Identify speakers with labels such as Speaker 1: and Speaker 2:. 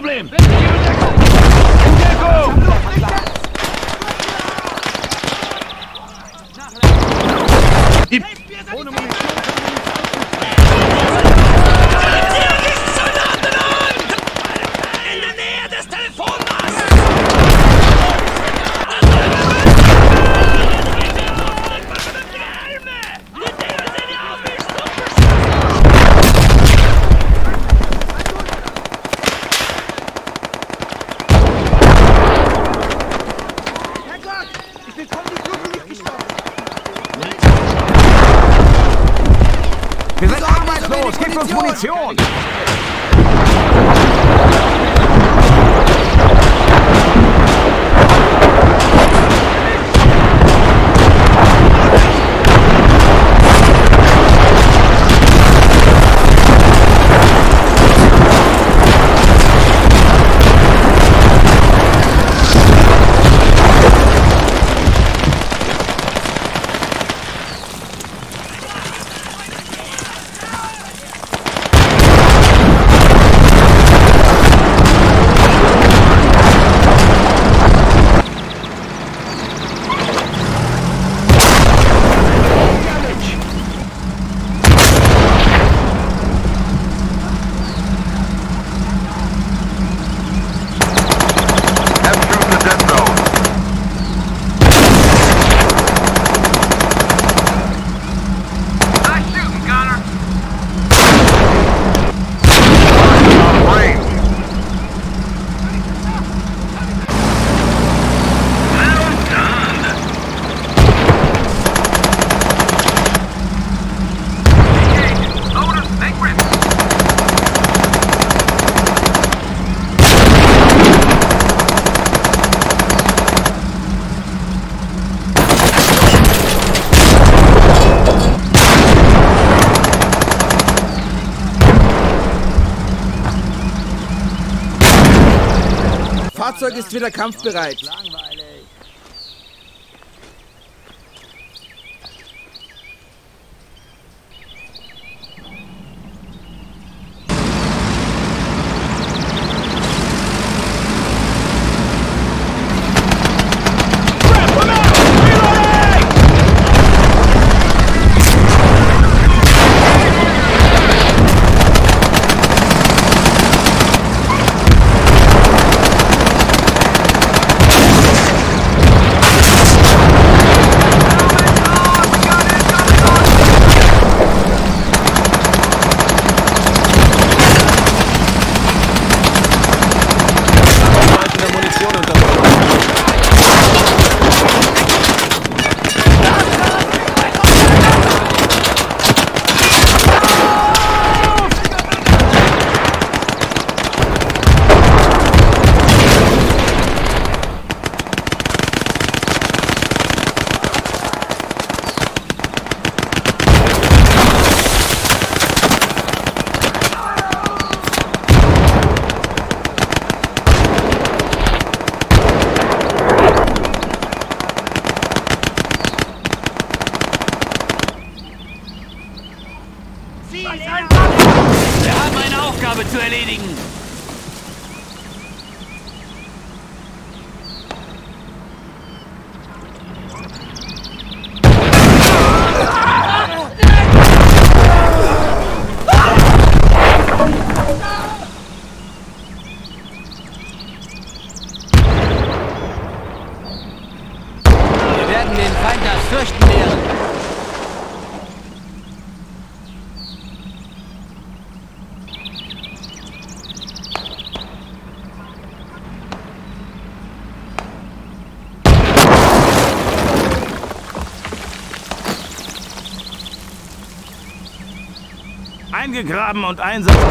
Speaker 1: Problem.
Speaker 2: Wir sind arbeitslos! Gib uns Munition!
Speaker 3: Fahrzeug ist wieder kampfbereit.
Speaker 1: Aufgabe zu erledigen. Eingegraben und einsatzbereit.